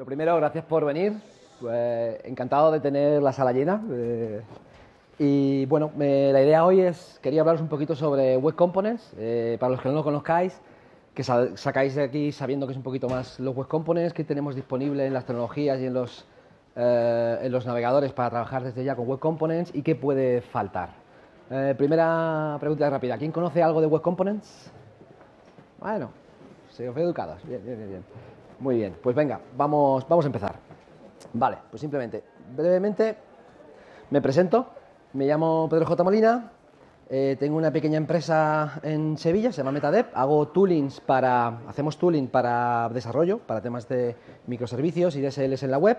lo primero, gracias por venir. Pues, encantado de tener la sala llena. Eh, y bueno, la idea hoy es, quería hablaros un poquito sobre Web Components. Eh, para los que no lo conozcáis, que sa- sacáis de aquí sabiendo que es un poquito más los Web Components que tenemos disponibles en las tecnologías y en los, eh, en los navegadores para trabajar desde ya con Web Components y qué puede faltar. Primera pregunta rápida. ¿Quién conoce algo de Web Components? Bueno, se os ve educados. Bien, bien, bien. Muy bien, pues venga, vamos, vamos a empezar. Vale, pues simplemente, brevemente, me presento. Me llamo Pedro J. Molina. eh, tengo una pequeña empresa en Sevilla, se llama Metadev. Hago toolings para, hacemos tooling para desarrollo, para temas de microservicios y DSLs en la web.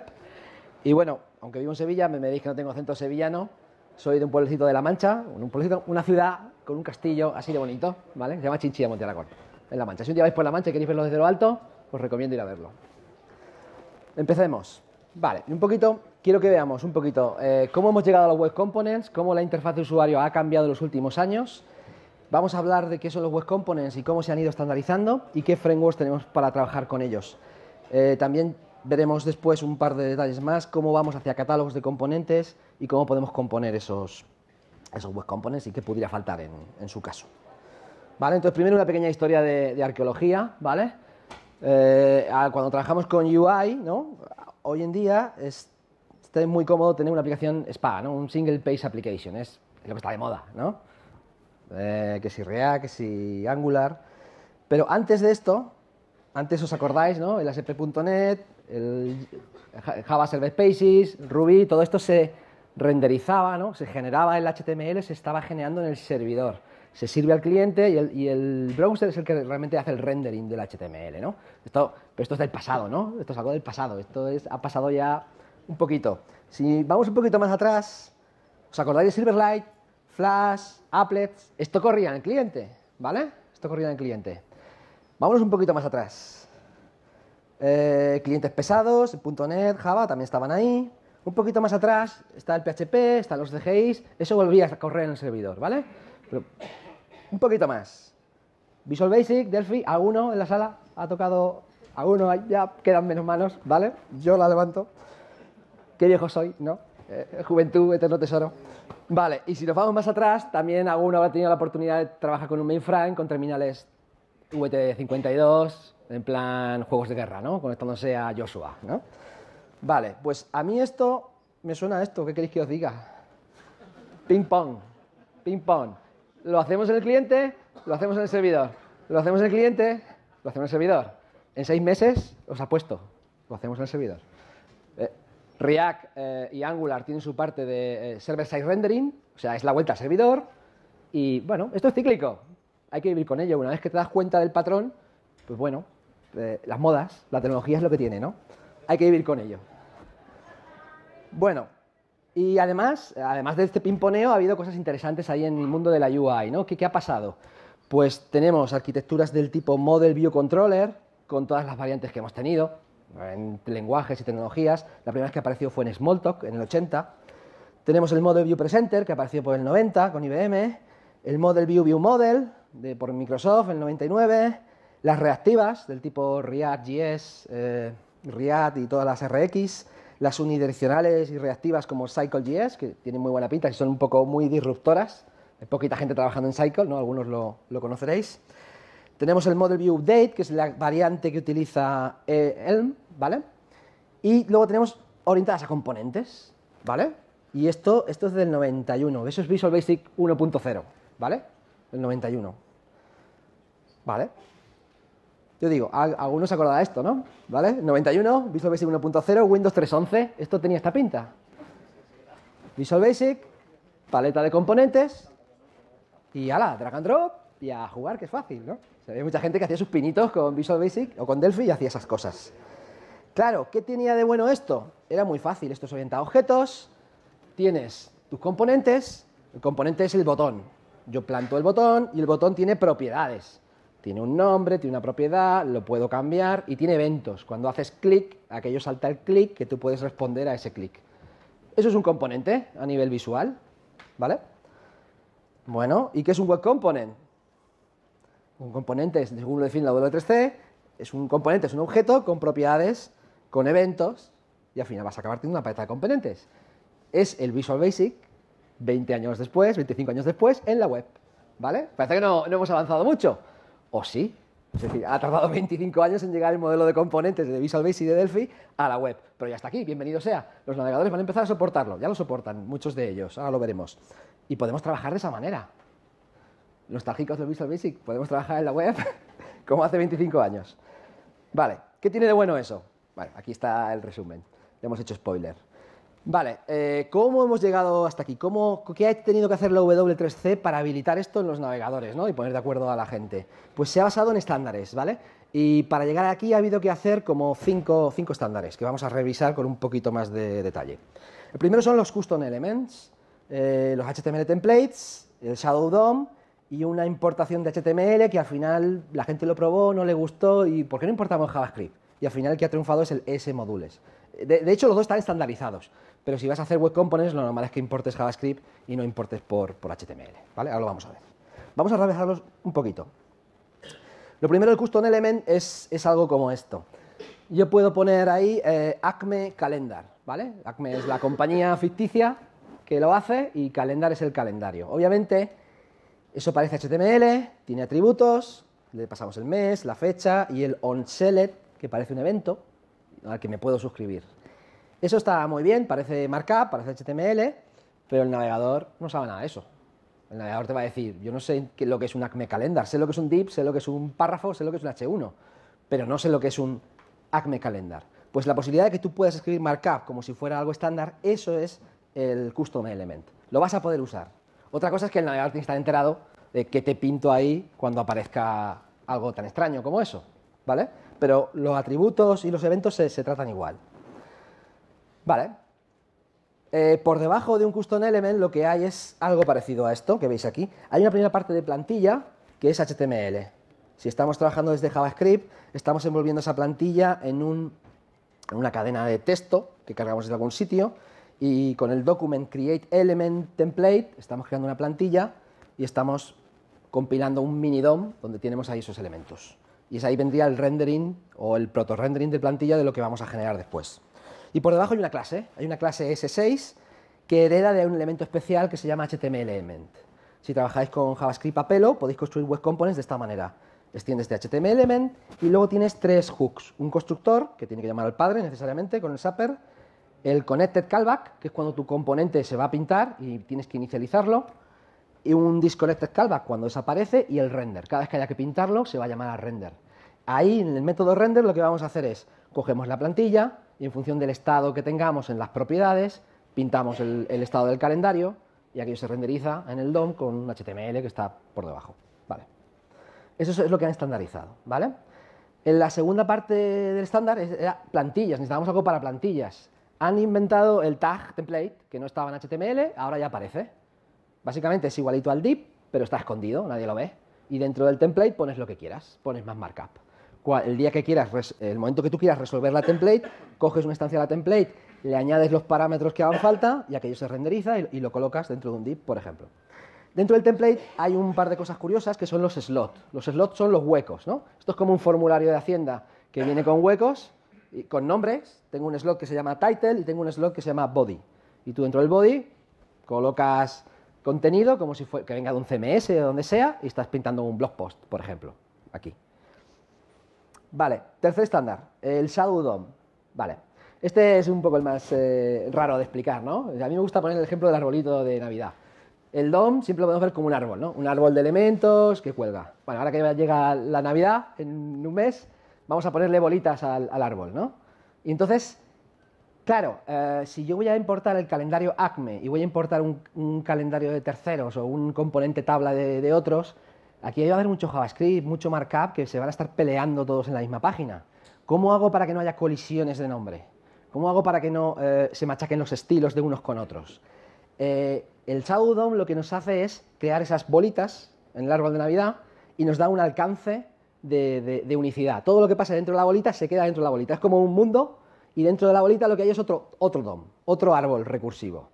Y bueno, aunque vivo en Sevilla, me, me diréis que no tengo acento sevillano. Soy de un pueblecito de La Mancha, un pueblecito, una ciudad con un castillo así de bonito, ¿vale? Se llama Chinchilla Monte Aragón, en La Mancha. Si un día vais por La Mancha y queréis verlo desde lo alto, os recomiendo ir a verlo. Empecemos. Vale, un poquito, quiero que veamos un poquito eh, cómo hemos llegado a los Web Components, cómo la interfaz de usuario ha cambiado en los últimos años. Vamos a hablar de qué son los Web Components y cómo se han ido estandarizando y qué frameworks tenemos para trabajar con ellos. Eh, también veremos después un par de detalles más, cómo vamos hacia catálogos de componentes y cómo podemos componer esos, esos Web Components y qué pudiera faltar en, en su caso. ¿Vale? Entonces, primero una pequeña historia de, de arqueología, ¿vale? Eh, cuando trabajamos con UI, ¿no? Hoy en día es, está muy cómodo tener una aplicación SPA, ¿no? Un Single Page Application, es lo que está de moda, ¿no? Eh, que si React, que si Angular. Pero antes de esto, antes os acordáis, ¿no? El ASP.NET, el Ja- Java Server Pages, Ruby, todo esto se renderizaba, ¿no? Se generaba el HTML, se estaba generando en el servidor. Se sirve al cliente y el, browser es el que realmente hace el rendering del HTML, ¿no? Esto, pero esto es del pasado, ¿no? Esto es algo del pasado, esto es, ha pasado ya un poquito. Si vamos un poquito más atrás, ¿os acordáis de Silverlight, Flash, Applets? Esto corría en el cliente, ¿vale? Esto corría en el cliente. Vámonos un poquito más atrás. Eh, clientes pesados, .NET, Java también estaban ahí. Un poquito más atrás está el PHP, están los DGIs, eso volvía a correr en el servidor, ¿vale? Un poquito más. Visual Basic, Delphi, ¿alguno en la sala ha tocado? ¿Alguno? Ya quedan menos manos, ¿vale? Yo la levanto. Qué viejo soy, ¿no? Eh, juventud, eterno tesoro. Vale, y si nos vamos más atrás, también alguno habrá tenido la oportunidad de trabajar con un mainframe, con terminales VT52, en plan juegos de guerra, ¿no? Conectándose a Joshua, ¿no? Vale, pues a mí esto me suena a esto, ¿qué queréis que os diga? Ping pong, ping pong. Lo hacemos en el cliente, lo hacemos en el servidor. Lo hacemos en el cliente, lo hacemos en el servidor. En seis meses, os apuesto, lo hacemos en el servidor. Eh, React eh, y Angular tienen su parte de eh, server-side rendering, o sea, es la vuelta al servidor. Y bueno, esto es cíclico, hay que vivir con ello. Una vez que te das cuenta del patrón, pues bueno, las modas, la tecnología es lo que tiene, ¿no? Hay que vivir con ello. Bueno, y además, además de este pimponeo, ha habido cosas interesantes ahí en el mundo de la UI, ¿no? ¿Qué, ha pasado? Pues tenemos arquitecturas del tipo Model View Controller, con todas las variantes que hemos tenido, en lenguajes y tecnologías. La primera vez que apareció fue en Smalltalk, en el 80. Tenemos el Model View Presenter, que apareció por el 90 con IBM. El Model View View Model, de, por Microsoft, en el 99. Las reactivas, del tipo React.js, eh, React y todas las RX. Las unidireccionales y reactivas como Cycle.js, que tienen muy buena pinta y son un poco muy disruptoras. Hay poquita gente trabajando en Cycle, ¿no? algunos lo, lo conoceréis. Tenemos el Model View Update, que es la variante que utiliza eh, Elm, ¿vale? Y luego tenemos orientadas a componentes, ¿vale? Y esto, esto es del 91, eso es Visual Basic 1.0, ¿vale? Del 91. ¿Vale? Yo digo, ¿al- ¿alguno se acuerda de esto, no? ¿Vale? 91, Visual Basic 1.0, Windows 3.11, esto tenía esta pinta. Visual Basic, paleta de componentes, y ala, drag and drop y a jugar, que es fácil, ¿no? Había mucha gente que hacía sus pinitos con Visual Basic o con Delphi y hacía esas cosas. Claro, ¿qué tenía de bueno esto? Era muy fácil, esto es orientado a objetos, tienes tus componentes, el componente es el botón. Yo planto el botón y el botón tiene propiedades. Tiene un nombre, tiene una propiedad, lo puedo cambiar y tiene eventos. Cuando haces clic, aquello salta el clic que tú puedes responder a ese clic. Eso es un componente a nivel visual, ¿vale? Bueno, ¿y qué es un web component? Un componente, según lo define la W3C, es un componente, es un objeto con propiedades con eventos y al final vas a acabar teniendo una paleta de componentes. Es el Visual Basic 20 años después, 25 años después, en la web. ¿Vale? Parece que no, no hemos avanzado mucho. ¿O sí? Es decir, ha tardado 25 años en llegar el modelo de componentes de Visual Basic y de Delphi a la web. Pero ya está aquí, bienvenido sea. Los navegadores van a empezar a soportarlo, ya lo soportan, muchos de ellos, ahora lo veremos. Y podemos trabajar de esa manera. Nostálgicos del Visual Basic, podemos trabajar en la web como hace 25 años. Vale, ¿qué tiene de bueno eso? Vale, aquí está el resumen. Ya hemos hecho spoiler. Vale, eh, ¿cómo hemos llegado hasta aquí? ¿Cómo, ¿Qué ha tenido que hacer la W3C para habilitar esto en los navegadores ¿no? y poner de acuerdo a la gente? Pues se ha basado en estándares, ¿vale? Y para llegar aquí ha habido que hacer como cinco, cinco estándares que vamos a revisar con un poquito más de detalle. El primero son los Custom Elements, eh, los HTML Templates, el Shadow DOM y una importación de HTML que al final la gente lo probó, no le gustó y ¿por qué no importamos JavaScript? Y al final el que ha triunfado es el S-Modules. De, hecho, los dos están estandarizados, pero si vas a hacer web components, lo normal es que importes JavaScript y no importes por, HTML. ¿vale? Ahora lo vamos a ver. Vamos a revisarlos un poquito. Lo primero, el custom element es, algo como esto. Yo puedo poner ahí eh, Acme Calendar, ¿vale? Acme es la compañía ficticia que lo hace y Calendar es el calendario. Obviamente, eso parece HTML, tiene atributos, le pasamos el mes, la fecha y el onSelect, que parece un evento, al que me puedo suscribir. Eso está muy bien, parece markup, parece HTML, pero el navegador no sabe nada de eso. El navegador te va a decir, yo no sé lo que es un Acme Calendar, sé lo que es un div, sé lo que es un párrafo, sé lo que es un H1, pero no sé lo que es un Acme Calendar. Pues la posibilidad de que tú puedas escribir markup como si fuera algo estándar, eso es el custom element. Lo vas a poder usar. Otra cosa es que el navegador tiene que estar enterado de qué te pinto ahí cuando aparezca algo tan extraño como eso, ¿vale? pero los atributos y los eventos se, tratan igual. Vale. Eh, por debajo de un custom element lo que hay es algo parecido a esto que veis aquí. Hay una primera parte de plantilla que es HTML. Si estamos trabajando desde JavaScript, estamos envolviendo esa plantilla en, una cadena de texto que cargamos desde algún sitio y con el document create element template estamos creando una plantilla y estamos compilando un mini DOM donde tenemos ahí esos elementos y ahí vendría el rendering o el proto-rendering de plantilla de lo que vamos a generar después. Y por debajo hay una clase, hay una clase S6 que hereda de un elemento especial que se llama HTML element. Si trabajáis con JavaScript a pelo, podéis construir web components de esta manera. Extiendes de HTML element y luego tienes tres hooks. Un constructor, que tiene que llamar al padre necesariamente con el zapper, el connected callback, que es cuando tu componente se va a pintar y tienes que inicializarlo, y un disconnected callback cuando desaparece y el render. Cada vez que haya que pintarlo se va a llamar a render. Ahí en el método render lo que vamos a hacer es cogemos la plantilla y en función del estado que tengamos en las propiedades pintamos el, estado del calendario y aquello se renderiza en el DOM con un HTML que está por debajo. Vale. Eso es lo que han estandarizado. ¿vale? En la segunda parte del estándar era plantillas, necesitábamos algo para plantillas. Han inventado el tag template, que no estaba en HTML, ahora ya aparece. Básicamente es igualito al div, pero está escondido, nadie lo ve. Y dentro del template pones lo que quieras, pones más markup. El día que quieras, el momento que tú quieras resolver la template, coges una instancia de la template, le añades los parámetros que hagan falta y aquello se renderiza y, lo colocas dentro de un div, por ejemplo. Dentro del template hay un par de cosas curiosas que son los slots. Los slots son los huecos, ¿no? Esto es como un formulario de Hacienda que viene con huecos, y con nombres. Tengo un slot que se llama title y tengo un slot que se llama body. Y tú dentro del body colocas contenido como si fuera, que venga de un CMS o donde sea y estás pintando un blog post, por ejemplo, aquí. Vale, tercer estándar, el Shadow DOM. Vale, este es un poco el más eh, raro de explicar, ¿no? A mí me gusta poner el ejemplo del arbolito de Navidad. El DOM siempre lo podemos ver como un árbol, ¿no? Un árbol de elementos que cuelga. Bueno, ahora que llega la Navidad, en un mes, vamos a ponerle bolitas al, árbol, ¿no? Y entonces Claro, eh, si yo voy a importar el calendario ACME y voy a importar un, calendario de terceros o un componente tabla de, otros, aquí va a haber mucho JavaScript, mucho markup que se van a estar peleando todos en la misma página. ¿Cómo hago para que no haya colisiones de nombre? ¿Cómo hago para que no eh, se machaquen los estilos de unos con otros? Eh, el Shadow DOM lo que nos hace es crear esas bolitas en el árbol de Navidad y nos da un alcance de, unicidad. Todo lo que pasa dentro de la bolita se queda dentro de la bolita. Es como un mundo y dentro de la bolita lo que hay es otro, otro DOM, otro árbol recursivo.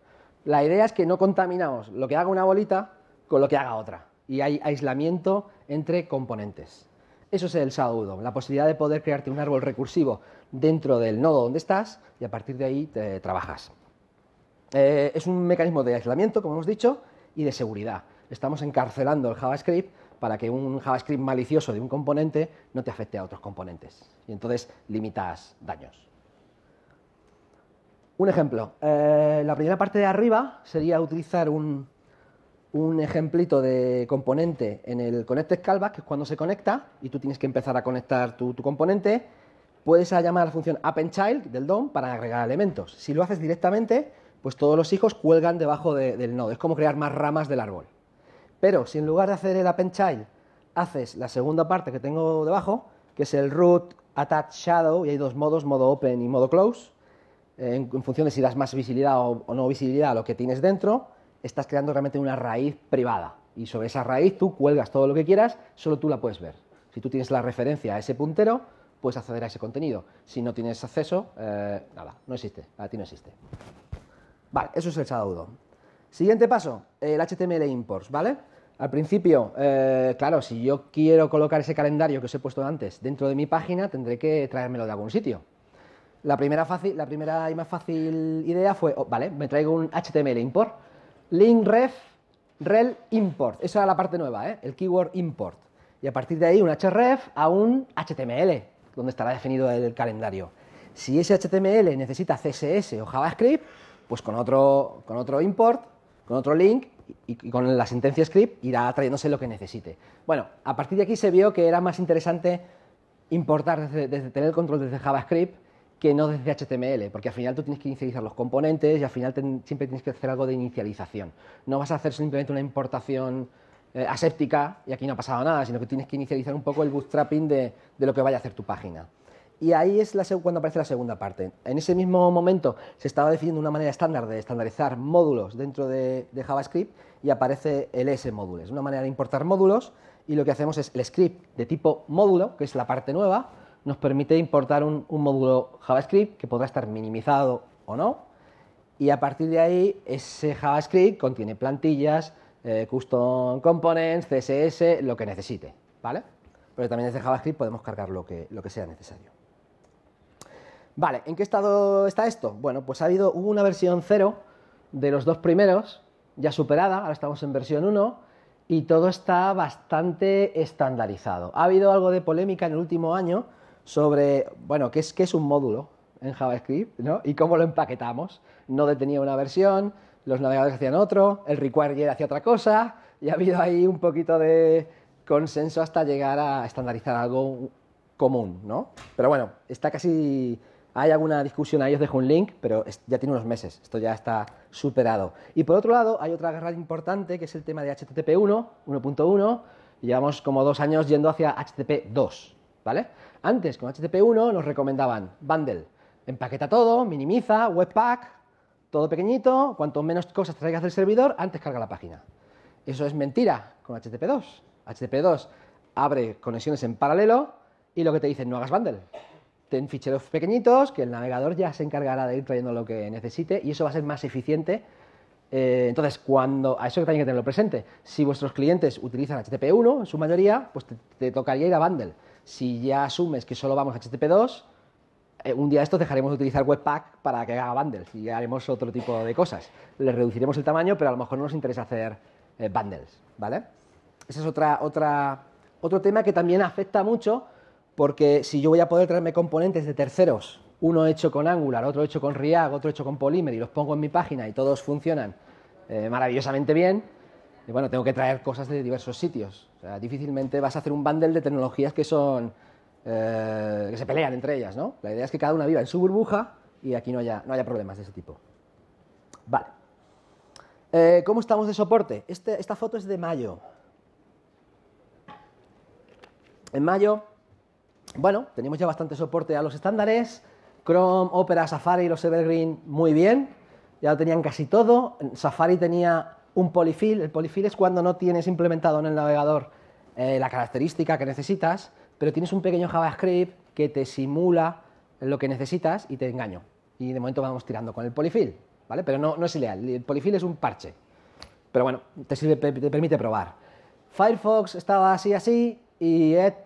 La idea es que no contaminamos lo que haga una bolita con lo que haga otra y hay aislamiento entre componentes. Eso es el DOM, la posibilidad de poder crearte un árbol recursivo dentro del nodo donde estás y a partir de ahí te trabajas. Eh, es un mecanismo de aislamiento, como hemos dicho, y de seguridad. Estamos encarcelando el JavaScript para que un JavaScript malicioso de un componente no te afecte a otros componentes. Y entonces limitas daños. Un ejemplo. Eh, la primera parte de arriba sería utilizar un, ejemplito de componente en el connected callback, que es cuando se conecta y tú tienes que empezar a conectar tu, componente. Puedes llamar a la función appendChild del DOM para agregar elementos. Si lo haces directamente, pues todos los hijos cuelgan debajo del nodo. Es como crear más ramas del árbol. Pero si en lugar de hacer el appendChild haces la segunda parte que tengo debajo, que es el root attach shadow, y hay dos modos, modo open y modo close, en, función de si das más visibilidad o, no visibilidad a lo que tienes dentro, estás creando realmente una raíz privada. Y sobre esa raíz tú cuelgas todo lo que quieras, solo tú la puedes ver. Si tú tienes la referencia a ese puntero, puedes acceder a ese contenido. Si no tienes acceso, eh, nada, no existe, a ti no existe. Vale, eso es el Shadow. Siguiente paso, el HTML imports, ¿vale? Al principio, eh, claro, si yo quiero colocar ese calendario que os he puesto antes dentro de mi página, tendré que traérmelo de algún sitio. La primera, fácil, la primera y más fácil idea fue, oh, vale, me traigo un HTML import, link ref rel import. Esa era la parte nueva, ¿eh? el keyword import. Y a partir de ahí un href a un HTML, donde estará definido el calendario. Si ese HTML necesita CSS o JavaScript, pues con otro, con otro import, con otro link y, con la sentencia script irá trayéndose lo que necesite. Bueno, a partir de aquí se vio que era más interesante importar desde, tener el control desde JavaScript que no desde HTML, porque al final tú tienes que inicializar los componentes y al final siempre tienes que hacer algo de inicialización. No vas a hacer simplemente una importación eh, aséptica y aquí no ha pasado nada, sino que tienes que inicializar un poco el bootstrapping de lo que vaya a hacer tu página. Y ahí es cuando aparece la segunda parte. En ese mismo momento se estaba definiendo una manera estándar de estandarizar módulos dentro de, JavaScript y aparece el S una manera de importar módulos y lo que hacemos es el script de tipo módulo, que es la parte nueva, nos permite importar un, módulo JavaScript que podrá estar minimizado o no y a partir de ahí ese JavaScript contiene plantillas, eh, custom components, CSS, lo que necesite, ¿vale? Pero también desde JavaScript podemos cargar lo que, lo que sea necesario. Vale, ¿en qué estado está esto? Bueno, pues ha habido, una versión 0 de los dos primeros, ya superada, ahora estamos en versión 1, y todo está bastante estandarizado. Ha habido algo de polémica en el último año sobre, bueno, qué es, qué es un módulo en JavaScript, ¿no? Y cómo lo empaquetamos. No detenía una versión, los navegadores hacían otro, el require hacía otra cosa, y ha habido ahí un poquito de consenso hasta llegar a estandarizar algo común, ¿no? Pero bueno, está casi hay alguna discusión ahí, os dejo un link, pero ya tiene unos meses, esto ya está superado. Y por otro lado, hay otra guerra importante que es el tema de HTTP 1, 1.1, llevamos como dos años yendo hacia HTTP 2, ¿vale? Antes, con HTTP 1 nos recomendaban bundle, empaqueta todo, minimiza, webpack, todo pequeñito, cuanto menos cosas traigas del servidor, antes carga la página. Eso es mentira con HTTP 2. HTTP 2 abre conexiones en paralelo y lo que te dicen, no hagas bundle ten ficheros pequeñitos que el navegador ya se encargará de ir trayendo lo que necesite y eso va a ser más eficiente. Eh, entonces, cuando, a eso también hay que tenerlo presente. Si vuestros clientes utilizan HTTP1 en su mayoría, pues te, tocaría ir a bundle. Si ya asumes que solo vamos a HTTP2, eh, un día estos dejaremos de utilizar Webpack para que haga bundles y haremos otro tipo de cosas. Le reduciremos el tamaño, pero a lo mejor no nos interesa hacer eh, bundles, ¿vale? Ese es otra, otra, otro tema que también afecta mucho porque si yo voy a poder traerme componentes de terceros, uno hecho con Angular, otro hecho con React, otro hecho con Polymer y los pongo en mi página y todos funcionan eh, maravillosamente bien, y bueno, tengo que traer cosas de diversos sitios. O sea, difícilmente vas a hacer un bundle de tecnologías que son eh, que se pelean entre ellas, ¿no? La idea es que cada una viva en su burbuja y aquí no haya, no haya problemas de ese tipo. Vale. Eh, ¿Cómo estamos de soporte? Este, esta foto es de mayo. En mayo bueno, tenemos ya bastante soporte a los estándares. Chrome, Opera, Safari los Evergreen muy bien. Ya lo tenían casi todo. Safari tenía un polyfill. El polyfill es cuando no tienes implementado en el navegador eh, la característica que necesitas, pero tienes un pequeño JavaScript que te simula lo que necesitas y te engaño. Y de momento vamos tirando con el polyfill, ¿vale? Pero no, es ideal. El polyfill es un parche. Pero bueno, te, sirve, te permite probar. Firefox estaba así, así y Edge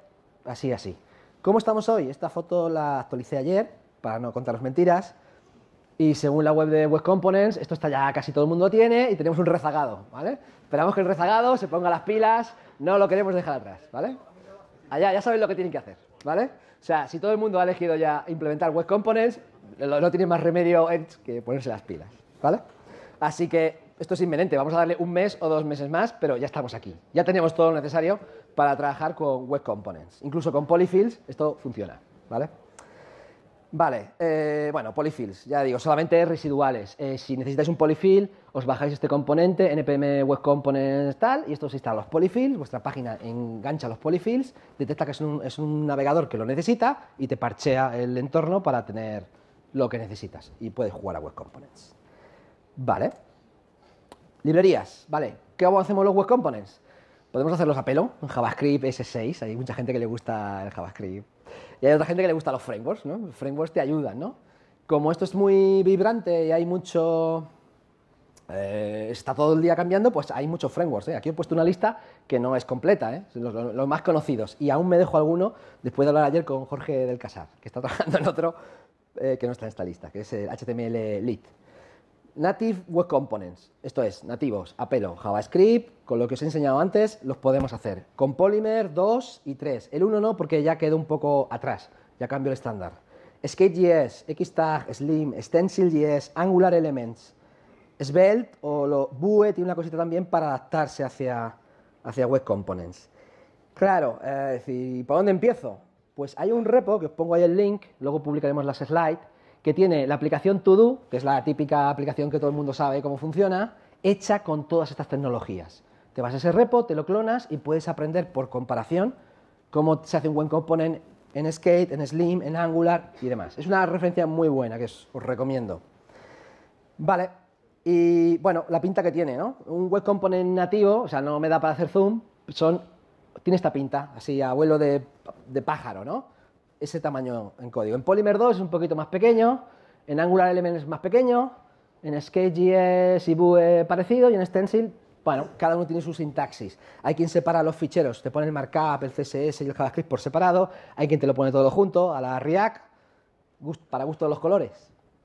así, así. ¿Cómo estamos hoy? Esta foto la actualicé ayer, para no contaros mentiras, y según la web de Web Components, esto está ya casi todo el mundo tiene y tenemos un rezagado, ¿vale? Esperamos que el rezagado se ponga las pilas, no lo queremos dejar atrás, ¿vale? Allá ya saben lo que tienen que hacer, ¿vale? O sea, si todo el mundo ha elegido ya implementar Web Components, no tiene más remedio que ponerse las pilas, ¿vale? Así que esto es inminente, vamos a darle un mes o dos meses más, pero ya estamos aquí. Ya tenemos todo lo necesario para trabajar con Web Components. Incluso con Polyfills esto funciona, ¿vale? Vale, eh, bueno, polyfills, ya digo, solamente residuales. Eh, si necesitáis un polyfill, os bajáis este componente, npm web components tal, y esto se instala los polyfills, vuestra página engancha los polyfills, detecta que es un, navegador que lo necesita y te parchea el entorno para tener lo que necesitas y puedes jugar a web components. Vale. Librerías, vale. ¿Qué hacemos los web components? Podemos hacerlos a pelo, en JavaScript S6, hay mucha gente que le gusta el JavaScript. Y hay otra gente que le gusta los frameworks, ¿no? Los frameworks te ayudan, ¿no? Como esto es muy vibrante y hay mucho... Eh, está todo el día cambiando, pues hay muchos frameworks. ¿eh? Aquí he puesto una lista que no es completa, ¿eh? los, más conocidos. Y aún me dejo alguno después de hablar ayer con Jorge del Casar, que está trabajando en otro eh, que no está en esta lista, que es el HTML Lit. Native Web Components, esto es, nativos, a pelo, JavaScript, con lo que os he enseñado antes, los podemos hacer. Con Polymer 2 y 3. El 1 no, porque ya quedó un poco atrás, ya cambió el estándar. Skate.js, Xtag, Slim, Stencil.js, Angular Elements, Svelte o lo, Vue tiene una cosita también para adaptarse hacia, hacia Web Components. Claro, eh, es ¿por dónde empiezo? Pues hay un repo, que os pongo ahí el link, luego publicaremos las slides, que tiene la aplicación To que es la típica aplicación que todo el mundo sabe cómo funciona, hecha con todas estas tecnologías. Te vas a ese repo, te lo clonas y puedes aprender por comparación cómo se hace un buen component en Skate, en Slim, en Angular y demás. Es una referencia muy buena que os, recomiendo. Vale, y bueno, la pinta que tiene, ¿no? Un web component nativo, o sea, no me da para hacer zoom, son, tiene esta pinta, así, abuelo de, de pájaro, ¿no? Ese tamaño en código. En Polymer 2 es un poquito más pequeño, en Angular Elements es más pequeño, en Skate.js y Vue parecido y en Stencil, bueno, cada uno tiene su sintaxis. Hay quien separa los ficheros, te pone el markup, el CSS y el JavaScript por separado, hay quien te lo pone todo junto, a la React, para gusto de los colores.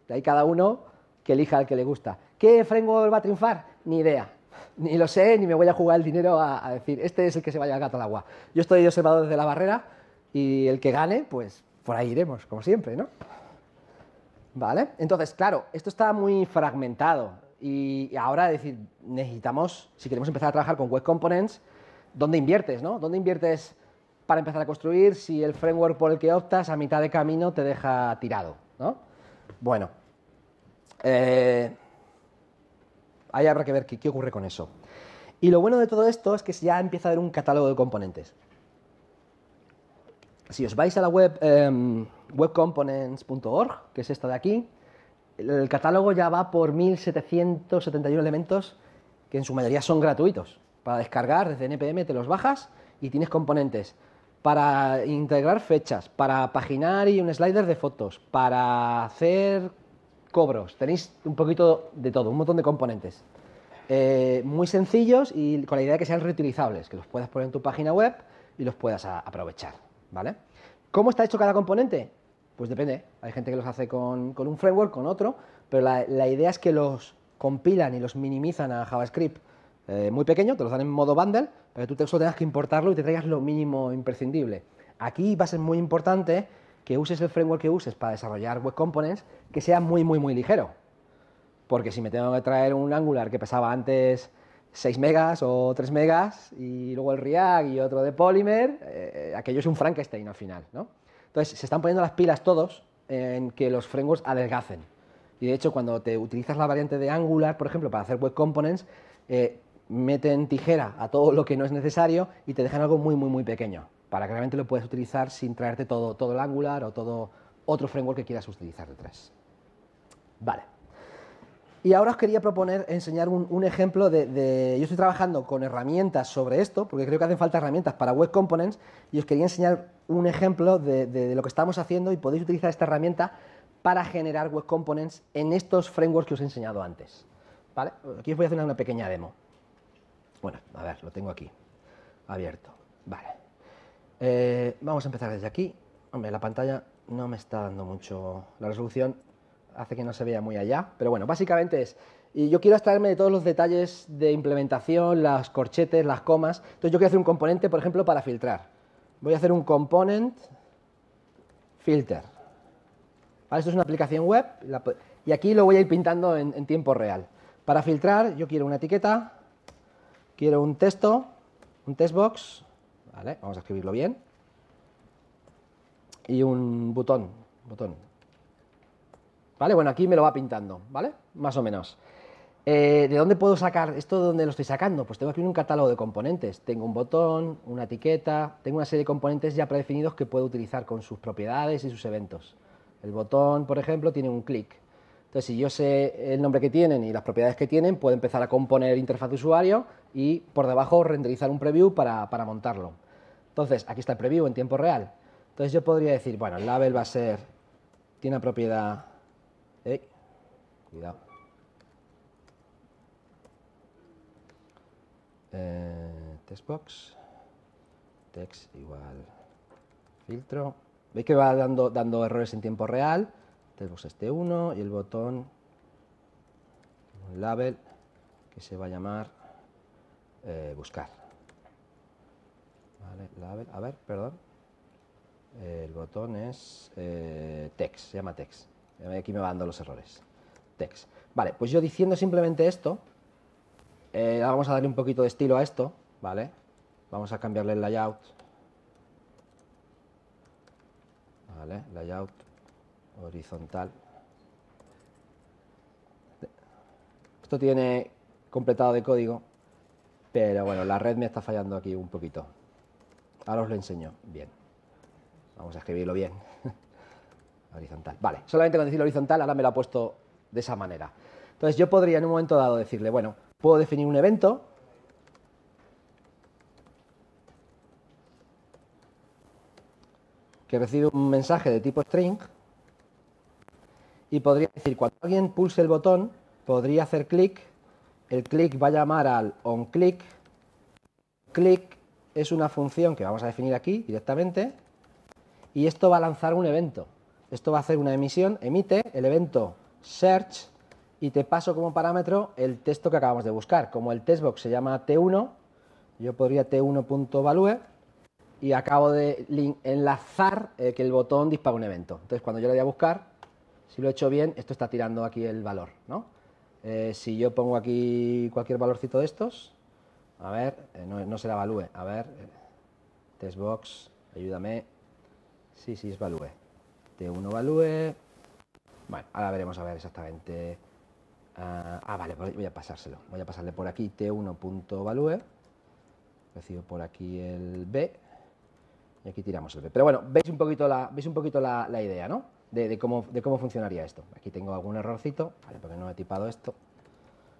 De ahí cada uno que elija el que le gusta. ¿Qué framework va a triunfar? Ni idea. Ni lo sé, ni me voy a jugar el dinero a, a decir, este es el que se vaya al gato al agua. Yo estoy observado desde la barrera y el que gane, pues por ahí iremos, como siempre, ¿no? ¿Vale? Entonces, claro, esto está muy fragmentado y ahora decir, necesitamos, si queremos empezar a trabajar con Web Components, ¿dónde inviertes, no? ¿Dónde inviertes para empezar a construir si el framework por el que optas a mitad de camino te deja tirado, ¿no? Bueno, eh, ahí habrá que ver qué, qué ocurre con eso. Y lo bueno de todo esto es que ya empieza a haber un catálogo de componentes. Si os vais a la web em, webcomponents.org, que es esta de aquí, el catálogo ya va por 1771 elementos que en su mayoría son gratuitos. Para descargar desde NPM te los bajas y tienes componentes para integrar fechas, para paginar y un slider de fotos, para hacer cobros. Tenéis un poquito de todo, un montón de componentes. Eh, muy sencillos y con la idea de que sean reutilizables, que los puedas poner en tu página web y los puedas aprovechar. ¿Vale? ¿Cómo está hecho cada componente? Pues depende. Hay gente que los hace con, un framework, con otro, pero la, idea es que los compilan y los minimizan a JavaScript eh, muy pequeño, te los dan en modo bundle, para que tú solo tengas que importarlo y te traigas lo mínimo imprescindible. Aquí va a ser muy importante que uses el framework que uses para desarrollar web components que sea muy, muy, muy ligero. Porque si me tengo que traer un Angular que pesaba antes 6 megas o 3 megas y luego el React y otro de Polymer, eh, aquello es un Frankenstein al final, ¿no? Entonces, se están poniendo las pilas todos en que los frameworks adelgacen. Y de hecho, cuando te utilizas la variante de Angular, por ejemplo, para hacer web components, eh, meten tijera a todo lo que no es necesario y te dejan algo muy, muy, muy pequeño, para que realmente lo puedas utilizar sin traerte todo, todo el Angular o todo otro framework que quieras utilizar detrás. Vale. Y ahora os quería proponer enseñar un, ejemplo de, Yo estoy trabajando con herramientas sobre esto, porque creo que hacen falta herramientas para Web Components, y os quería enseñar un ejemplo de, lo que estamos haciendo y podéis utilizar esta herramienta para generar Web Components en estos frameworks que os he enseñado antes. Aquí os voy a hacer una pequeña demo. Bueno, a ver, lo tengo aquí, abierto. Vale. Eh, vamos a empezar desde aquí. Hombre, la pantalla no me está dando mucho. La resolución hace que no se vea muy allá, pero bueno, básicamente es. Y yo quiero extraerme de todos los detalles de implementación, las corchetes, las comas. Entonces yo quiero hacer un componente, por ejemplo, para filtrar. Voy a hacer un component filter. Esto es una aplicación web y aquí lo voy a ir pintando en, tiempo real. Para filtrar yo quiero una etiqueta, quiero un texto, un textbox, ¿vale? Vamos a escribirlo bien. Y un botón, botón. ¿Vale? Bueno, aquí me lo va pintando, ¿vale? Más o menos. Eh, ¿De dónde puedo sacar? ¿Esto de dónde lo estoy sacando? Pues tengo aquí un catálogo de componentes. Tengo un botón, una etiqueta, tengo una serie de componentes ya predefinidos que puedo utilizar con sus propiedades y sus eventos. El botón, por ejemplo, tiene un clic. Entonces, si yo sé el nombre que tienen y las propiedades que tienen, puedo empezar a componer interfaz de usuario y por debajo renderizar un preview para, para montarlo. Entonces, aquí está el preview en tiempo real. Entonces yo podría decir, bueno, el label va a ser, tiene una propiedad, cuidado, eh, textbox, text igual filtro, veis que va dando, dando errores en tiempo real, textbox este 1 y el botón, label que se va a llamar eh, buscar. Vale, label, a ver, perdón, el botón es eh, text, se llama text. Aquí me va dando los errores. Text. Vale, pues yo diciendo simplemente esto, eh, vamos a darle un poquito de estilo a esto, ¿vale? Vamos a cambiarle el layout. ¿Vale? Layout horizontal. Esto tiene completado de código, pero bueno, la red me está fallando aquí un poquito. Ahora os lo enseño. Bien. Vamos a escribirlo bien. horizontal. Vale, solamente con decirlo horizontal ahora me lo ha puesto de esa manera. Entonces yo podría en un momento dado decirle, bueno, puedo definir un evento que recibe un mensaje de tipo string y podría decir, cuando alguien pulse el botón, podría hacer clic, el clic va a llamar al onClick, click es una función que vamos a definir aquí directamente, y esto va a lanzar un evento. Esto va a hacer una emisión, emite el evento search y te paso como parámetro el texto que acabamos de buscar. Como el textbox se llama T1, yo podría T1.value y acabo de enlazar eh, que el botón dispara un evento. Entonces, cuando yo le voy a buscar, si lo he hecho bien, esto está tirando aquí el valor. ¿no? Eh, si yo pongo aquí cualquier valorcito de estos, a ver, eh, no, no será value, a ver, textbox, ayúdame, Sí, sí, es value. T1 value. Bueno, ahora veremos a ver exactamente. ah, ah vale, voy a pasárselo. Voy a pasarle por aquí T1.value. Recibo por aquí el B. Y aquí tiramos el B. Pero bueno, veis un poquito la, veis un poquito la, idea, ¿no? De, cómo, de cómo funcionaría esto. Aquí tengo algún errorcito, vale, porque no he tipado esto.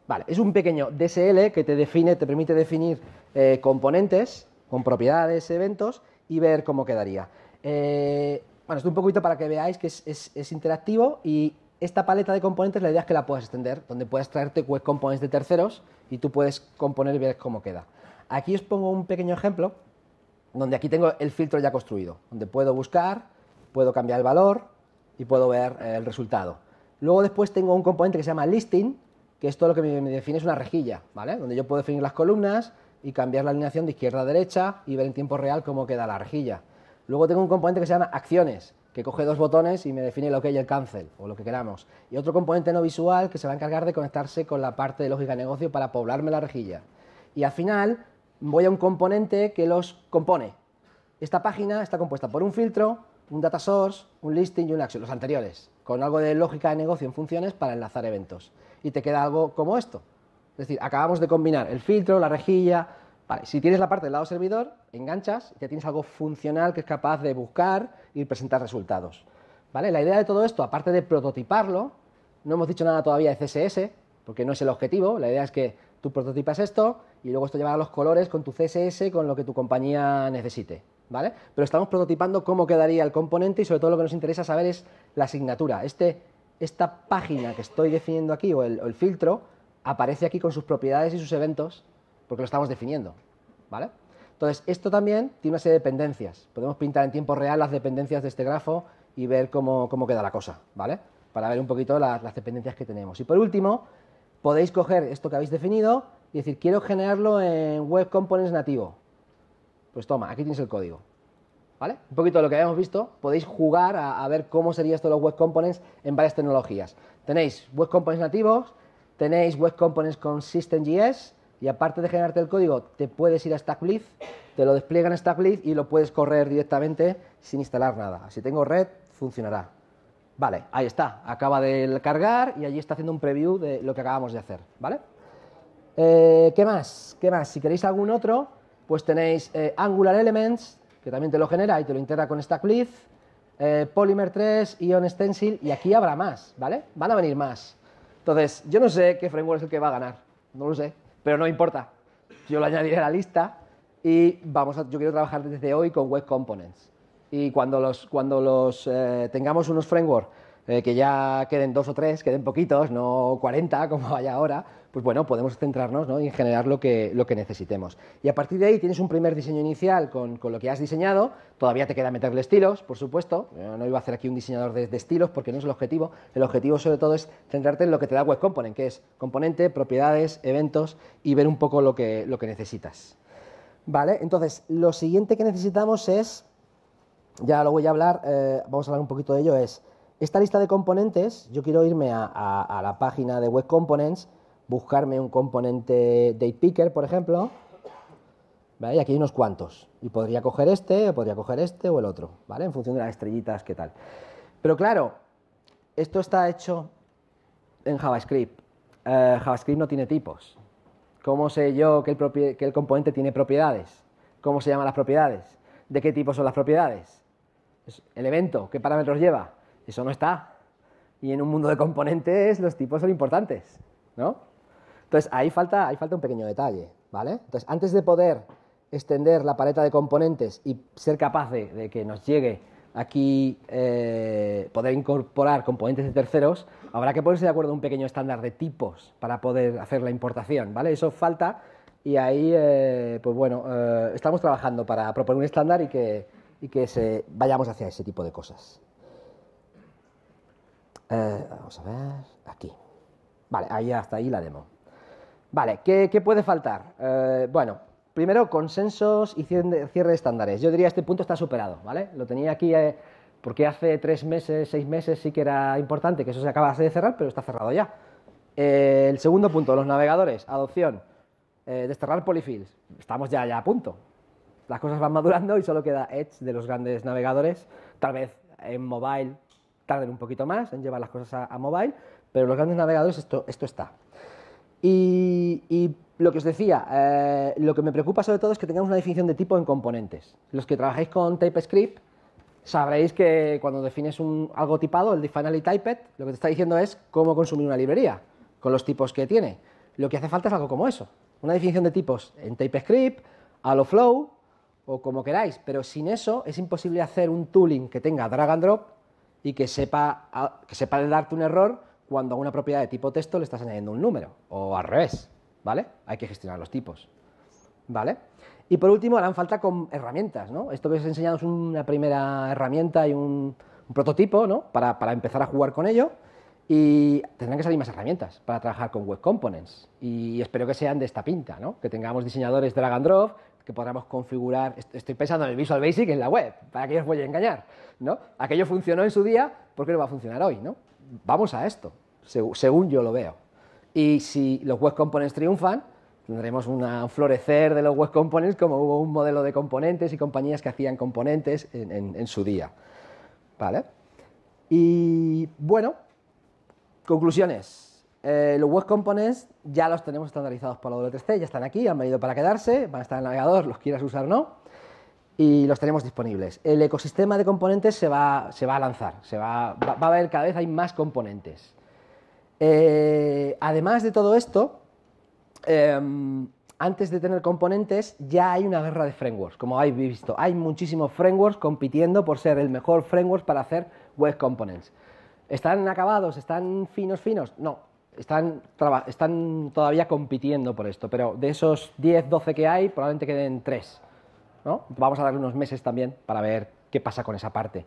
Vale, es un pequeño DSL que te define, te permite definir eh, componentes con propiedades, eventos y ver cómo quedaría. Eh, bueno, esto un poquito para que veáis que es, interactivo y esta paleta de componentes la idea es que la puedas extender, donde puedes traerte web components de terceros y tú puedes componer y ver cómo queda. Aquí os pongo un pequeño ejemplo, donde aquí tengo el filtro ya construido, donde puedo buscar, puedo cambiar el valor y puedo ver eh, el resultado. Luego después tengo un componente que se llama listing, que es todo lo que me, define es una rejilla, ¿vale? Donde yo puedo definir las columnas y cambiar la alineación de izquierda a derecha y ver en tiempo real cómo queda la rejilla. Luego tengo un componente que se llama acciones, que coge dos botones y me define lo que hay el cancel o lo que queramos. Y otro componente no visual que se va a encargar de conectarse con la parte de lógica de negocio para poblarme la rejilla. Y al final voy a un componente que los compone. Esta página está compuesta por un filtro, un data source, un listing y un action, los anteriores, con algo de lógica de negocio en funciones para enlazar eventos. Y te queda algo como esto. Es decir, acabamos de combinar el filtro, la rejilla, Si tienes la parte del lado servidor, enganchas ya tienes algo funcional que es capaz de buscar y presentar resultados. ¿Vale? La idea de todo esto, aparte de prototiparlo, no hemos dicho nada todavía de CSS, porque no es el objetivo. La idea es que tú prototipas esto y luego esto llevará los colores con tu CSS, con lo que tu compañía necesite. ¿Vale? Pero estamos prototipando cómo quedaría el componente y sobre todo lo que nos interesa saber es la asignatura. Este, esta página que estoy definiendo aquí, o el filtro, aparece aquí con sus propiedades y sus eventos porque lo estamos definiendo, ¿vale? Entonces, esto también tiene una serie de dependencias. Podemos pintar en tiempo real las dependencias de este grafo y ver cómo, queda la cosa, ¿vale? Para ver un poquito las, las dependencias que tenemos. Y por último, podéis coger esto que habéis definido y decir, quiero generarlo en Web Components nativo. Pues toma, aquí tienes el código. ¿Vale? Un poquito de lo que habíamos visto, podéis jugar a, ver cómo sería esto de los Web Components en varias tecnologías. Tenéis Web Components nativos, tenéis Web Components con System.js y aparte de generarte el código, te puedes ir a StackBlitz, te lo despliega en StackBlitz y lo puedes correr directamente sin instalar nada. Si tengo red, funcionará. Vale, ahí está, acaba de cargar y allí está haciendo un preview de lo que acabamos de hacer, ¿vale? Eh, ¿Qué más? ¿Qué más? Si queréis algún otro, pues tenéis eh, Angular Elements, que también te lo genera y te lo integra con StackBlitz, eh, Polymer 3, Ion Stencil, y aquí habrá más, ¿vale? Van a venir más. Entonces, yo no sé qué framework es el que va a ganar, no lo sé, pero no importa. Yo lo añadiré a la lista y vamos a, yo quiero trabajar desde hoy con Web Components. Y cuando los, cuando los eh, tengamos unos frameworks eh, que ya queden dos o tres, queden poquitos, no 40 como vaya ahora, pues bueno, podemos centrarnos ¿no? en generar lo que, lo que necesitemos. Y a partir de ahí tienes un primer diseño inicial con, con lo que has diseñado, todavía te queda meterle estilos, por supuesto, no iba a hacer aquí un diseñador de, estilos porque no es el objetivo, el objetivo sobre todo es centrarte en lo que te da Web Component, que es componente, propiedades, eventos y ver un poco lo que, lo que necesitas. Vale, entonces lo siguiente que necesitamos es, ya lo voy a hablar, eh, vamos a hablar un poquito de ello, es esta lista de componentes, yo quiero irme a, a la página de Web Components buscarme un componente date picker, por ejemplo, ¿vale? y aquí hay unos cuantos, y podría coger este, o podría coger este o el otro, ¿vale? En función de las estrellitas, qué tal. Pero claro, esto está hecho en JavaScript. Eh, JavaScript no tiene tipos. ¿Cómo sé yo que el, que el componente tiene propiedades? ¿Cómo se llaman las propiedades? ¿De qué tipo son las propiedades? ¿El evento? ¿Qué parámetros lleva? Eso no está. Y en un mundo de componentes los tipos son importantes, ¿no? Entonces, ahí falta, ahí falta un pequeño detalle, ¿vale? Entonces, antes de poder extender la paleta de componentes y ser capaz de, que nos llegue aquí eh, poder incorporar componentes de terceros, habrá que ponerse de acuerdo un pequeño estándar de tipos para poder hacer la importación, ¿vale? Eso falta y ahí, eh, pues bueno, eh, estamos trabajando para proponer un estándar y que, y que se, vayamos hacia ese tipo de cosas. vamos a ver, aquí. Vale, ahí hasta ahí la demo. Vale, ¿qué, puede faltar? Eh, bueno, primero consensos y cierre de estándares. Yo diría este punto está superado, ¿vale? Lo tenía aquí eh, porque hace tres meses, seis meses sí que era importante que eso se acabase de cerrar, pero está cerrado ya. Eh, el segundo punto, los navegadores, adopción, desterrar polyfills. Estamos ya, ya a punto. Las cosas van madurando y solo queda Edge de los grandes navegadores. Tal vez en mobile tarden un poquito más en llevar las cosas a, mobile, pero los grandes navegadores esto, esto está. Y, lo que os decía, eh, lo que me preocupa sobre todo es que tengamos una definición de tipo en componentes. Los que trabajáis con TypeScript sabréis que cuando defines un, algo tipado, el definally typed, lo que te está diciendo es cómo consumir una librería con los tipos que tiene. Lo que hace falta es algo como eso, una definición de tipos en TypeScript, flow o como queráis, pero sin eso es imposible hacer un tooling que tenga drag and drop y que sepa, que sepa darte un error cuando a una propiedad de tipo texto le estás añadiendo un número, o al revés, ¿vale? Hay que gestionar los tipos, ¿vale? Y por último, harán falta con herramientas, ¿no? Esto que os he enseñado es una primera herramienta y un, prototipo, ¿no? Para, empezar a jugar con ello, y tendrán que salir más herramientas para trabajar con Web Components, y espero que sean de esta pinta, ¿no? Que tengamos diseñadores drag and drop, que podamos configurar, estoy pensando en el Visual Basic en la web, para que os voy a engañar, ¿no? Aquello funcionó en su día, ¿por qué no va a funcionar hoy, no? Vamos a esto, según yo lo veo. Y si los web components triunfan, tendremos un florecer de los web components como hubo un modelo de componentes y compañías que hacían componentes en, su día. ¿Vale? Y bueno, conclusiones. Eh, los web components ya los tenemos estandarizados por la WTC, ya están aquí, han venido para quedarse, van a estar en el navegador, los quieras usar o no y los tenemos disponibles. El ecosistema de componentes se va, se va a lanzar, se va, va, a haber cada vez hay más componentes. Eh, además de todo esto, em, antes de tener componentes ya hay una guerra de frameworks, como habéis visto. Hay muchísimos frameworks compitiendo por ser el mejor framework para hacer web components. ¿Están acabados? ¿Están finos, finos? No, están, están todavía compitiendo por esto, pero de esos 10, 12 que hay, probablemente queden 3 ¿no? Vamos a darle unos meses también para ver qué pasa con esa parte.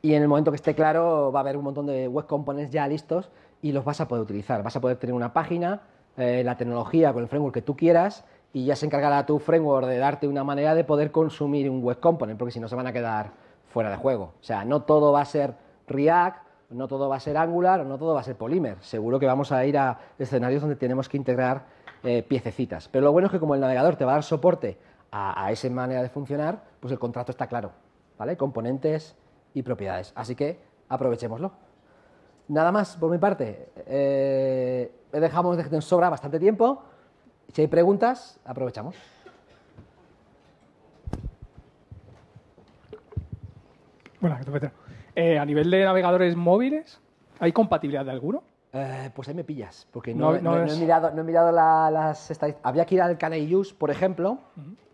Y en el momento que esté claro, va a haber un montón de web components ya listos y los vas a poder utilizar. Vas a poder tener una página, eh, la tecnología con el framework que tú quieras y ya se encargará tu framework de darte una manera de poder consumir un web component, porque si no se van a quedar fuera de juego. O sea, no todo va a ser React, no todo va a ser Angular, no todo va a ser Polymer. Seguro que vamos a ir a escenarios donde tenemos que integrar eh, piececitas. Pero lo bueno es que como el navegador te va a dar soporte a, esa manera de funcionar, pues el contrato está claro, ¿vale? Componentes y propiedades. Así que aprovechémoslo. Nada más por mi parte. Eh, dejamos de sobra bastante tiempo. Si hay preguntas, aprovechamos. Bueno, eh, a nivel de navegadores móviles, ¿hay compatibilidad de alguno? Eh, pues ahí me pillas, porque no, he, mirado, no he mirado las estadísticas. Habría que ir al Can Use, por ejemplo,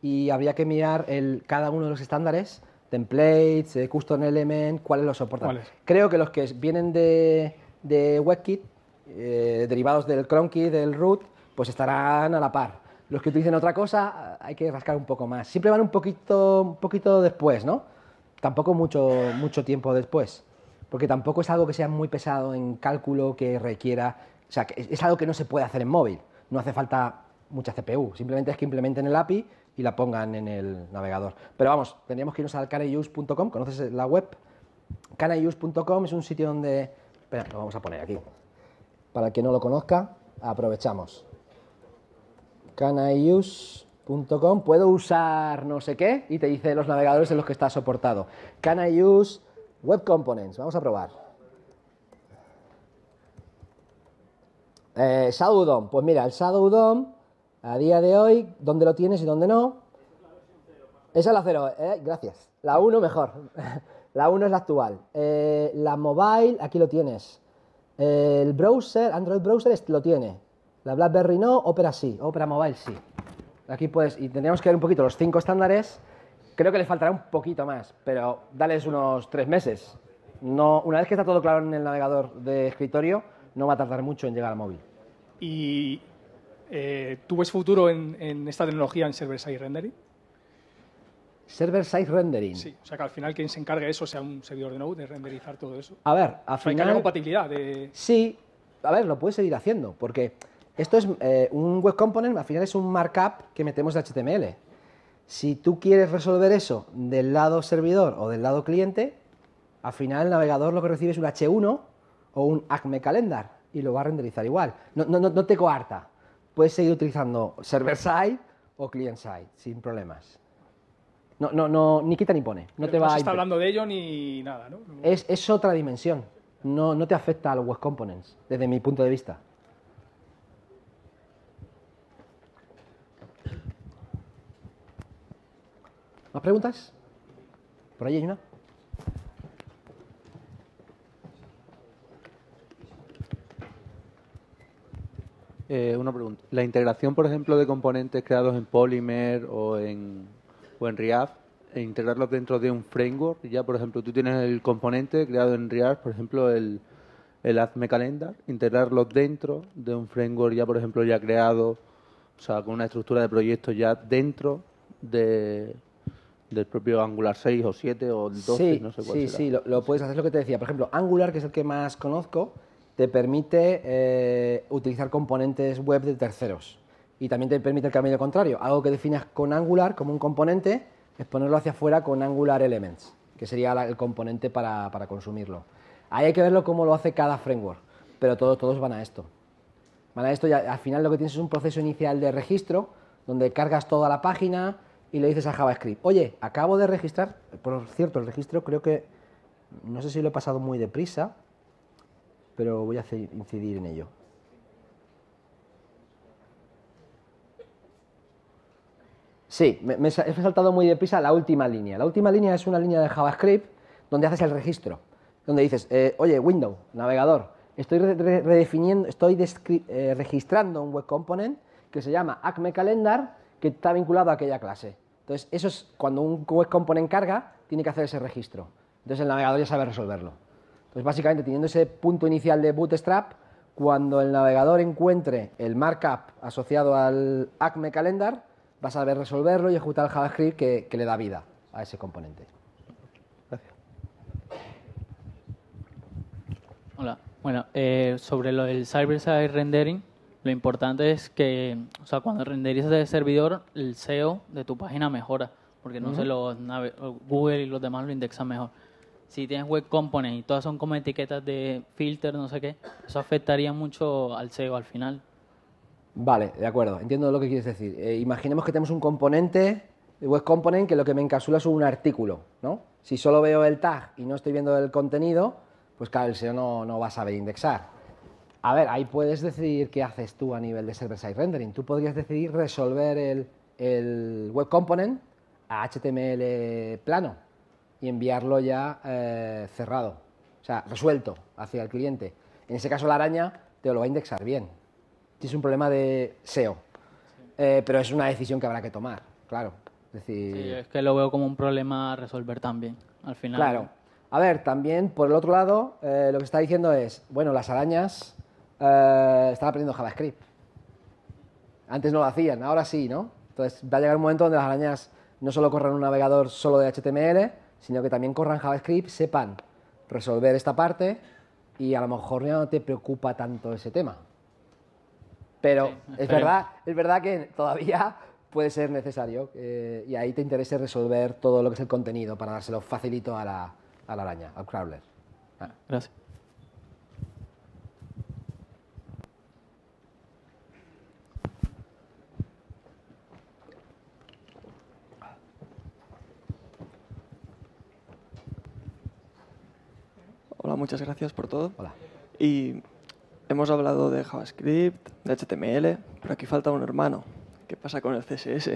y habría que mirar el, cada uno de los estándares, templates, eh, custom element, cuáles los soportan. Creo que los que vienen de, de WebKit, eh, derivados del ChromeKit, del root, pues estarán a la par. Los que utilicen otra cosa, hay que rascar un poco más. Siempre van un poquito, un poquito después, ¿no? Tampoco mucho, mucho tiempo después porque tampoco es algo que sea muy pesado en cálculo, que requiera, o sea, es algo que no se puede hacer en móvil, no hace falta mucha CPU, simplemente es que implementen el API y la pongan en el navegador. Pero vamos, tendríamos que irnos al canayuse.com, ¿conoces la web? canayuse.com es un sitio donde, espera, lo vamos a poner aquí, para el que no lo conozca, aprovechamos. canayuse.com, puedo usar no sé qué y te dice los navegadores en los que está soportado. Can Web Components, vamos a probar. Eh, Shadow DOM, pues mira, el Shadow DOM, a día de hoy, ¿dónde lo tienes y dónde no? Esa es la 0, eh, gracias. La 1 mejor. la 1 es la actual. Eh, la mobile, aquí lo tienes. el browser, Android Browser lo tiene. La BlackBerry no, Opera sí, Opera Mobile sí. Aquí puedes, y tendríamos que ver un poquito los cinco estándares Creo que le faltará un poquito más, pero dales unos tres meses. No, una vez que está todo claro en el navegador de escritorio, no va a tardar mucho en llegar al móvil. ¿Y eh, tú ves futuro en, esta tecnología en server-side rendering? Server-side rendering. Sí, o sea que al final quien se encargue de eso sea un servidor de Node, de renderizar todo eso. A ver, al final... Hay compatibilidad de... Sí, a ver, lo puedes seguir haciendo, porque esto es eh, un web component, al final es un markup que metemos de HTML. Si tú quieres resolver eso del lado servidor o del lado cliente, al final el navegador lo que recibe es un H1 o un Acme Calendar y lo va a renderizar igual. No, no, no te coarta. Puedes seguir utilizando server-side o client-side sin problemas. No, no, no, ni quita ni pone. No te va se está hablando de ello ni nada, ¿no? Es, es otra dimensión. No, no te afecta a los web components, desde mi punto de vista. ¿Más preguntas? ¿Por ahí hay una? Eh, una pregunta. La integración, por ejemplo, de componentes creados en Polymer o en, o en React, e integrarlos dentro de un framework, ya, por ejemplo, tú tienes el componente creado en React, por ejemplo, el, el Calendar, integrarlo dentro de un framework ya, por ejemplo, ya creado, o sea, con una estructura de proyecto ya dentro de, del propio Angular 6 o 7 o 12, no sé cuál Sí, sí, lo, puedes hacer, lo que te decía. Por ejemplo, Angular, que es el que más conozco, te permite eh, utilizar componentes web de terceros. Y también te permite el camino contrario. Algo que definas con Angular como un componente es ponerlo hacia afuera con Angular Elements, que sería el componente para, consumirlo. Ahí hay que verlo cómo lo hace cada framework, pero todos, todos van a esto. Van a esto y al final lo que tienes es un proceso inicial de registro, donde cargas toda la página, y le dices a JavaScript, oye, acabo de registrar, por cierto, el registro creo que, no sé si lo he pasado muy deprisa, pero voy a incidir en ello. Sí, me, he saltado muy deprisa la última línea. La última línea es una línea de JavaScript donde haces el registro, donde dices, eh, oye, window, navegador, estoy redefiniendo, estoy eh, registrando un web component que se llama Acme Calendar que está vinculado a aquella clase. Entonces, eso es cuando un web component carga, tiene que hacer ese registro. Entonces, el navegador ya sabe resolverlo. Entonces, básicamente, teniendo ese punto inicial de bootstrap, cuando el navegador encuentre el markup asociado al Acme Calendar, vas a saber resolverlo y ejecutar el JavaScript que, que le da vida a ese componente. Hola. Bueno, eh, sobre lo del server-side rendering, lo importante es que, o sea, cuando renderizas el servidor, el SEO de tu página mejora, porque no se nave- Google y los demás lo indexan mejor. Si tienes web components y todas son como etiquetas de filter, no sé qué, eso afectaría mucho al SEO al final. Vale, de acuerdo, entiendo lo que quieres decir. Eh, imaginemos que tenemos un componente, web component, que lo que me encapsula es un artículo, ¿no? Si solo veo el tag y no estoy viendo el contenido, pues claro, el SEO no, no va a saber indexar. A ver, ahí puedes decidir qué haces tú a nivel de server-side rendering. Tú podrías decidir resolver el, el web component a HTML plano y enviarlo ya eh, cerrado, o sea, resuelto hacia el cliente. En ese caso, la araña te lo va a indexar bien. Es un problema de SEO, Eh, pero es una decisión que habrá que tomar, claro. Es decir, Sí, es que lo veo como un problema a resolver también, al final. Claro. A ver, también por el otro lado, eh, lo que está diciendo es, bueno, las arañas eh, están aprendiendo JavaScript. Antes no lo hacían, ahora sí, ¿no? Entonces va a llegar un momento donde las arañas no solo corran un navegador solo de HTML, sino que también corran JavaScript, sepan resolver esta parte y a lo mejor ya no te preocupa tanto ese tema. Pero Sí, es verdad, es verdad que todavía puede ser necesario eh, y ahí te interese resolver todo lo que es el contenido para dárselo facilito a la, a la araña, al crawler. Ah. Gracias. Hola, muchas gracias por todo. Hola. Y hemos hablado de JavaScript, de HTML, pero aquí falta un hermano. ¿Qué pasa con el CSS?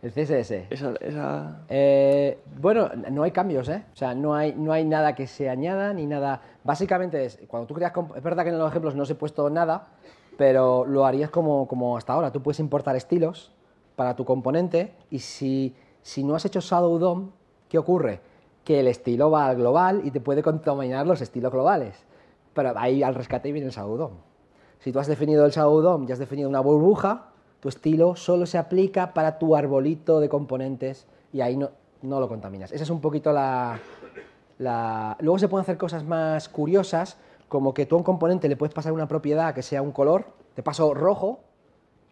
El CSS. Esa, esa... Eh, bueno, no hay cambios, ¿eh? O sea, no hay, no hay nada que se añada ni nada. Básicamente es, cuando tú creas. Es verdad que en los ejemplos no os he puesto nada, pero lo harías como, como hasta ahora. Tú puedes importar estilos para tu componente y si, si no has hecho Shadow DOM, ¿qué ocurre? Que el estilo va al global y te puede contaminar los estilos globales. Pero ahí al rescate viene el Shadow DOM. Si tú has definido el Shadow DOM y has definido una burbuja, tu estilo solo se aplica para tu arbolito de componentes y ahí no, no lo contaminas. Esa es un poquito la, la- Luego se pueden hacer cosas más curiosas, como que tú a un componente le puedes pasar una propiedad que sea un color, te paso rojo,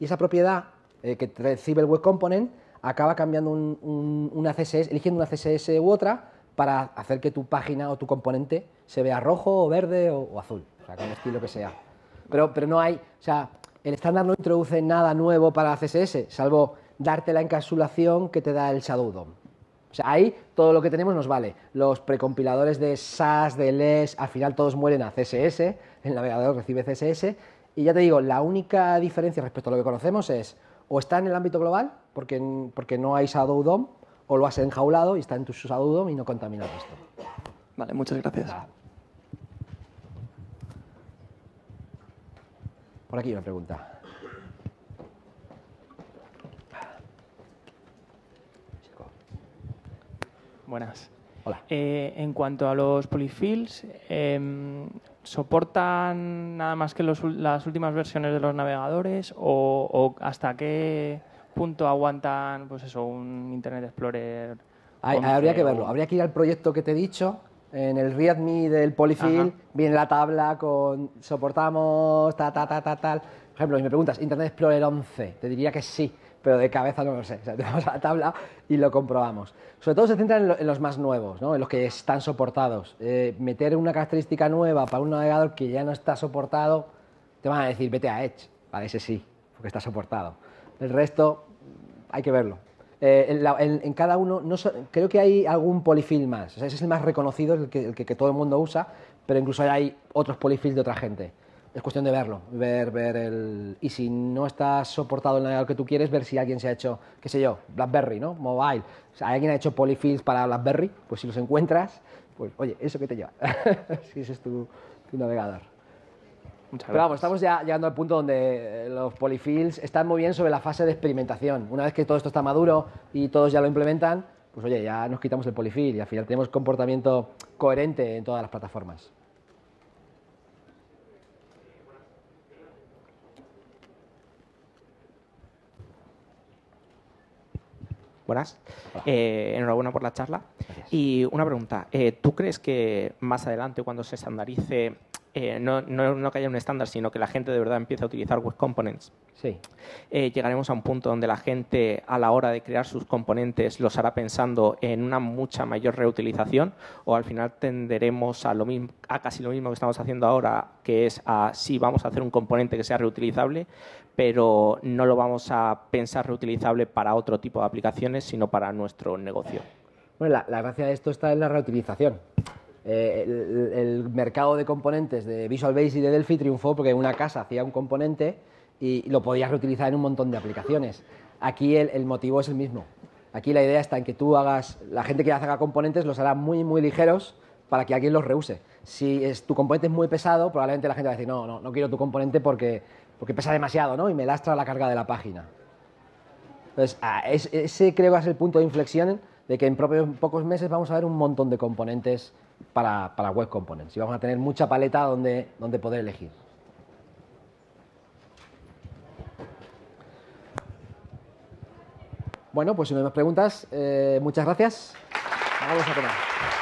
y esa propiedad eh, que recibe el web component acaba cambiando un- un- una CSS, eligiendo una CSS u otra para hacer que tu página o tu componente se vea rojo o verde o, azul, o sea, con el estilo que sea. Pero, pero no hay, o sea, el estándar no introduce nada nuevo para CSS, salvo darte la encapsulación que te da el Shadow DOM. O sea, ahí todo lo que tenemos nos vale. Los precompiladores de SAS, de LES, al final todos mueren a CSS, el navegador recibe CSS, y ya te digo, la única diferencia respecto a lo que conocemos es o está en el ámbito global, porque, porque no hay Shadow DOM, o lo has enjaulado y está en tu DOM y no contamina el resto. Vale, muchas gracias. Por aquí una pregunta. Buenas. Hola. Eh, en cuanto a los polyfills, em, ¿soportan nada más que los las últimas versiones de los navegadores o, o hasta qué punto aguantan pues eso, un Internet Explorer? Hay- 11 habría que verlo. Habría que ir al proyecto que te he dicho. En el README del Polyfill viene la tabla con soportamos ta ta ta ta tal. Por ejemplo, si me preguntas Internet Explorer 11, te diría que sí, pero de cabeza no lo sé. O sea, te vamos a la tabla y lo comprobamos. Sobre todo se centra en, lo- en los más nuevos, ¿no? en los que están soportados. Eh, meter una característica nueva para un navegador que ya no está soportado, te van a decir vete a Edge. Vale, ese sí, porque está soportado. El resto hay que verlo. Eh, en, cada uno, creo que hay algún polyfill más. Ese es el más reconocido, el que, que- que todo el mundo usa, pero incluso hay otros polyfills de otra gente. Es cuestión de verlo, ver, ver el... Y si no está soportado el navegador que tú quieres, ver si alguien se ha hecho, qué sé yo, BlackBerry, ¿no? Mobile. O sea, alguien ha hecho polyfills para BlackBerry, pues si los encuentras, pues oye, ¿eso qué te lleva? si ese es tu navegador. Muchas Pero vamos, estamos ya llegando al punto donde eh, los polyfills están muy bien sobre la fase de experimentación. Una vez que todo esto está maduro y todos ya lo implementan, pues oye, ya nos quitamos el polyfill y al final tenemos comportamiento coherente en todas las plataformas. Buenas. Eh, enhorabuena por la charla. Y una pregunta. eh, ¿Tú crees que más adelante, cuando se estandarice, eh, no, no- no que haya un estándar, sino que la gente de verdad empiece a utilizar web components, Sí. eh, llegaremos a un punto donde la gente, a la hora de crear sus componentes, los hará pensando en una mucha mayor reutilización? ¿O al final tenderemos a, lo mismo, a casi lo mismo que estamos haciendo ahora, que es a sí, vamos a hacer un componente que sea reutilizable, pero no lo vamos a pensar reutilizable para otro tipo de aplicaciones, sino para nuestro negocio? Bueno, la, la gracia de esto está en la reutilización. Eh, el, el mercado de componentes de Visual Basic y de Delphi triunfó porque una casa hacía un componente y lo podías reutilizar en un montón de aplicaciones. Aquí el, el motivo es el mismo. Aquí la idea está en que tú hagas, la gente que haga componentes los hará muy, muy ligeros para que alguien los reuse. Si es, tu componente es muy pesado, probablemente la gente va a decir, no, no, no quiero tu componente porque, porque pesa demasiado ¿no? y me lastra la carga de la página. Entonces, es- ese creo que es el punto de inflexión de que en propios pocos meses vamos a ver un montón de componentes para, para web components y vamos a tener mucha paleta donde, donde poder elegir. Bueno, pues si no hay más preguntas, eh, muchas gracias. Vamos a.